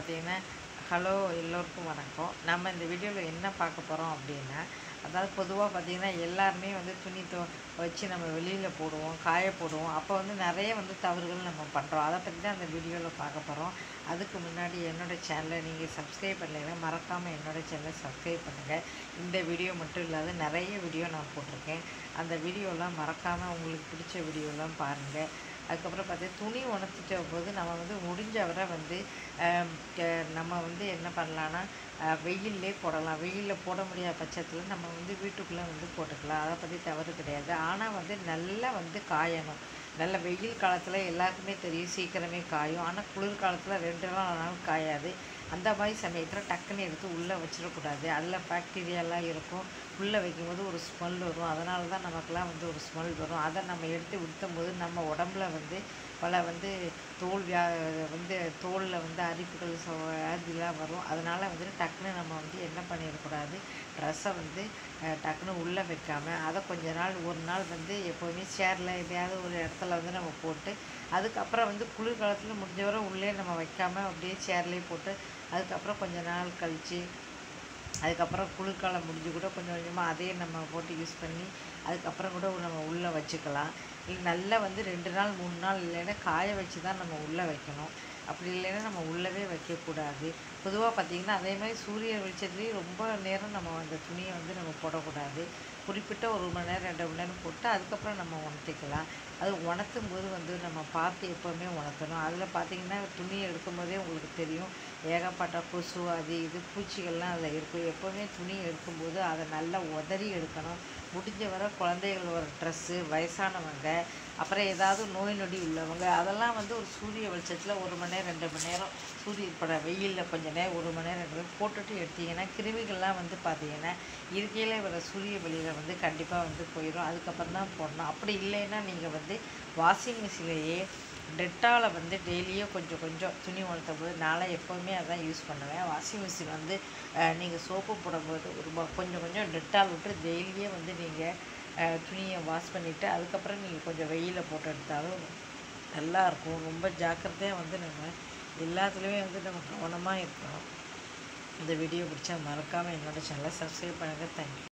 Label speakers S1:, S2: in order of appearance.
S1: பார்த்தீங்கன்னா ஹலோ எல்லோருக்கும் வணக்கம். நம்ம இந்த வீடியோவில் என்ன பார்க்க போகிறோம் அப்படின்னா அதாவது பொதுவாக பார்த்தீங்கன்னா எல்லாருமே வந்து துணி துவ வச்சு நம்ம வெளியில் போடுவோம் காய போடுவோம். அப்போ வந்து நிறைய வந்து தவறுகள் நம்ம பண்ணுறோம் அதை பற்றி தான் அந்த வீடியோவில் பார்க்க போகிறோம் அதுக்கு முன்னாடி என்னோடய சேனலை நீங்கள் சப்ஸ்கிரைப் பண்ணலைன்னா மறக்காமல் என்னோடய சேனலை சப்ஸ்கிரைப் பண்ணுங்கள் இந்த வீடியோ மட்டும் இல்லாத நிறைய வீடியோ நான் போட்டிருக்கேன். அந்த வீடியோலாம் மறக்காமல் உங்களுக்கு பிடிச்ச வீடியோலாம் பாருங்கள் அதுக்கப்புறம் பார்த்தா துணி உணர்த்திட்ட போது நம்ம வந்து முடிஞ்ச வரை வந்து நம்ம வந்து என்ன பண்ணலான்னா வெயிலே போடலாம். வெயிலில் போட முடியாத பட்சத்தில் நம்ம வந்து வீட்டுக்குள்ளே வந்து போட்டுக்கலாம். அதை பற்றி தவறு கிடையாது. ஆனால் வந்து நல்லா வந்து காயணும். நல்ல வெயில் காலத்தில் எல்லாருக்குமே தெரியும் சீக்கிரமே காயும். ஆனால் குளிர் காலத்தில் ரெண்டு நாள் நாள் காயாது. அந்த மாதிரி சமயத்தில் டக்குன்னு எடுத்து உள்ளே வச்சிடக்கூடாது அதில் பாக்டீரியாலாம் இருக்கும். உள்ளே வைக்கும்போது ஒரு ஸ்மெல் வரும். அதனால தான் நமக்கெலாம் வந்து ஒரு ஸ்மெல் வரும். அதை நம்ம எடுத்து ஊற்றும் போது நம்ம உடம்புல வந்து பல வந்து தோல் வியா வந்து தோலில் வந்து அரிப்புகள் சோ அதெல்லாம் வரும். அதனால் வந்து டக்குன்னு நம்ம வந்து என்ன பண்ணிடக்கூடாது ட்ரெஸ்ஸை வந்து டக்குன்னு உள்ளே வைக்காமல் அதை கொஞ்ச நாள் ஒரு நாள் வந்து எப்போவுமே சேரில் எதையாவது ஒரு இடத்துல வந்து நம்ம போட்டு அதுக்கப்புறம் வந்து குளிர்காலத்தில் முடிஞ்ச வரை உள்ளே நம்ம வைக்காமல் அப்படியே சேர்லேயே போட்டு அதுக்கப்புறம் கொஞ்ச நாள் கழித்து அதுக்கப்புறம் குளிர்காலம் முடிஞ்சு கூட கொஞ்சம் கொஞ்சமாக அதையே நம்ம போட்டு யூஸ் பண்ணி அதுக்கப்புறம் கூட நம்ம உள்ளே வச்சுக்கலாம். நல்லா வந்து ரெண்டு நாள் மூணு நாள் இல்லைன்னா காய வச்சு தான் நம்ம உள்ளே வைக்கணும். அப்படி இல்லைன்னா நம்ம உள்ளவே வைக்கக்கூடாது பொதுவாக பார்த்திங்கன்னா அதே மாதிரி சூரிய வெளிச்சத்துலேயும் ரொம்ப நேரம் நம்ம அந்த துணியை வந்து நம்ம போடக்கூடாது. குறிப்பிட்ட ஒரு மணி நேரம் ரெண்டு மணி நேரம் போட்டு அதுக்கப்புறம் நம்ம உணர்த்திக்கலாம். அது உணர்த்தும் போது வந்து நம்ம பார்த்து எப்போவுமே உணர்த்தணும். அதில் பார்த்தீங்கன்னா துணி எடுக்கும் போதே உங்களுக்கு தெரியும். ஏகப்பட்ட கொசு அது இது பூச்சிகள்லாம் அதில் இருக்கும். எப்போவுமே துணி எடுக்கும்போது அதை நல்லா உதறி எடுக்கணும். முடிஞ்ச வரை குழந்தைகள் ஒரு ட்ரெஸ்ஸு வயசானவங்க அப்புறம் ஏதாவது நோய் நொடி உள்ளவங்க அதெல்லாம் வந்து ஒரு சூரிய வெளிச்சத்தில் ஒரு மணி நேரம் ரெண்டு மணி நேரம் சூரிய பட வெயிலில் கொஞ்ச நேரம் ஒரு மணி நேரம் ரெண்டு நேரம் போட்டுட்டு எடுத்திங்கன்னா கிருமிகள்லாம் வந்து பார்த்தீங்கன்னா இயற்கையில் வர சூரிய வெளியில் வந்து கண்டிப்பாக வந்து போயிடும் அதுக்கப்புறம் தான் போடணும். அப்படி இல்லைன்னா நீங்கள் வந்து வாஷிங் மிஷின்லேயே டெட்டாலை வந்து டெய்லியும் கொஞ்சம் கொஞ்சம் துணி உணர்த்தும் போது நான்லாம் எப்போவுமே அதான் யூஸ் பண்ணுவேன். வாஷிங் மிஷின் வந்து நீங்கள் சோப்பு போடும்போது ஒரு கொஞ்சம் கொஞ்சம் டெட்டால் விட்டு டெய்லியே வந்து நீங்கள் துணியை வாஷ் பண்ணிவிட்டு அதுக்கப்புறம் நீங்கள் கொஞ்சம் வெயிலில் போட்டு எடுத்தாலும் நல்லா இருக்கும் ரொம்ப ஜாக்கிரதையாக வந்து நம்ம எல்லாத்துலேயுமே வந்து நம்ம கவனமாக இருக்கணும். இந்த வீடியோ பிடிச்சா மறக்காமல் என்னோடய சேனலை சப்ஸ்கிரைப் பண்ணுங்கள் தேங்க்யூ